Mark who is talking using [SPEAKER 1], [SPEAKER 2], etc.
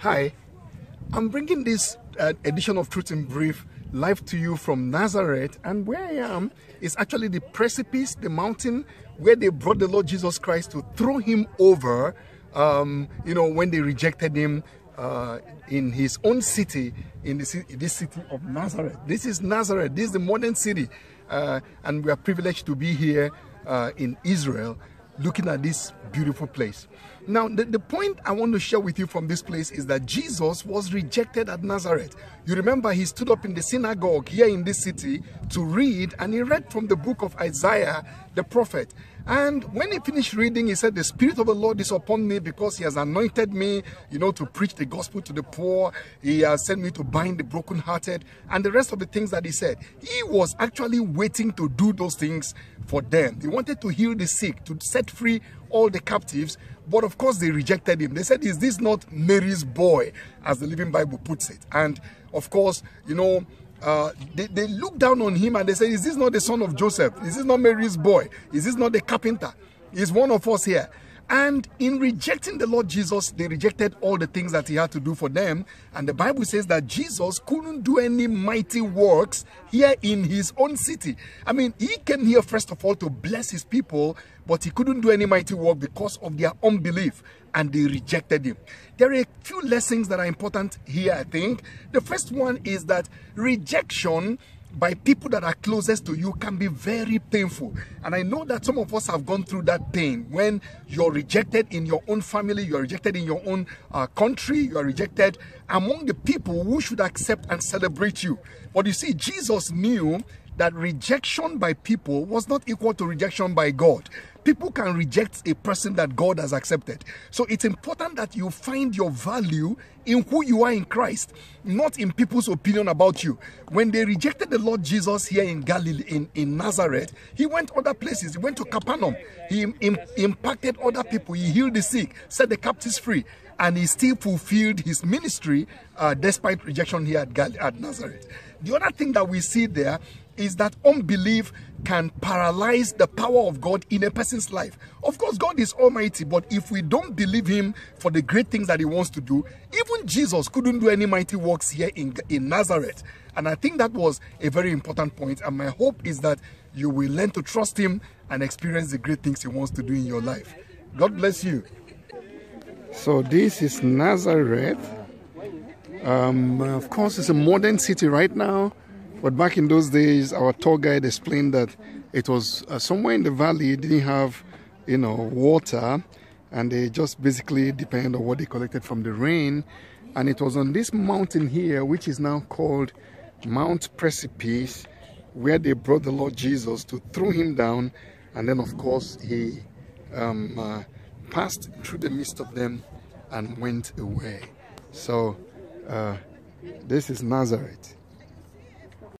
[SPEAKER 1] Hi, I'm bringing this uh, edition of Truth in Brief live to you from Nazareth, and where I am is actually the precipice, the mountain where they brought the Lord Jesus Christ to throw him over. Um, you know, when they rejected him uh, in his own city, in this city of Nazareth. This is Nazareth. This is the modern city, uh, and we are privileged to be here uh, in Israel looking at this beautiful place. Now, the, the point I want to share with you from this place is that Jesus was rejected at Nazareth. You remember he stood up in the synagogue here in this city to read, and he read from the book of Isaiah, the prophet. And when he finished reading, he said, The Spirit of the Lord is upon me because he has anointed me, you know, to preach the gospel to the poor. He has sent me to bind the brokenhearted, and the rest of the things that he said. He was actually waiting to do those things for them. He wanted to heal the sick, to set free all the captives, but of course they rejected him. They said, Is this not Mary's boy, as the Living Bible puts it? And of course, you know, uh, they, they looked down on him and they said, Is this not the son of Joseph? Is this not Mary's boy? Is this not the carpenter? He's one of us here. And in rejecting the Lord Jesus, they rejected all the things that he had to do for them. And the Bible says that Jesus couldn't do any mighty works here in his own city. I mean, he came here first of all to bless his people, but he couldn't do any mighty work because of their unbelief and they rejected him. There are a few lessons that are important here, I think. The first one is that rejection by people that are closest to you can be very painful. And I know that some of us have gone through that pain when you're rejected in your own family, you're rejected in your own uh, country, you're rejected among the people who should accept and celebrate you. But you see, Jesus knew that rejection by people was not equal to rejection by God. People can reject a person that God has accepted. So it's important that you find your value in who you are in Christ, not in people's opinion about you. When they rejected the Lord Jesus here in Galilee, in, in Nazareth, he went other places. He went to Capernaum. He Im impacted other people. He healed the sick, set the captives free and he still fulfilled his ministry uh, despite rejection here at, Gal at Nazareth. The other thing that we see there is that unbelief can paralyze the power of God in a person's life. Of course, God is almighty, but if we don't believe him for the great things that he wants to do, even Jesus couldn't do any mighty works here in, in Nazareth. And I think that was a very important point. And my hope is that you will learn to trust him and experience the great things he wants to do in your life. God bless you. So this is Nazareth. Um, of course, it's a modern city right now. But back in those days, our tour guide explained that it was uh, somewhere in the valley, didn't have, you know, water, and they just basically depend on what they collected from the rain. And it was on this mountain here, which is now called Mount Precipice, where they brought the Lord Jesus to throw him down, and then of course he um, uh, passed through the midst of them and went away. So uh, this is Nazareth.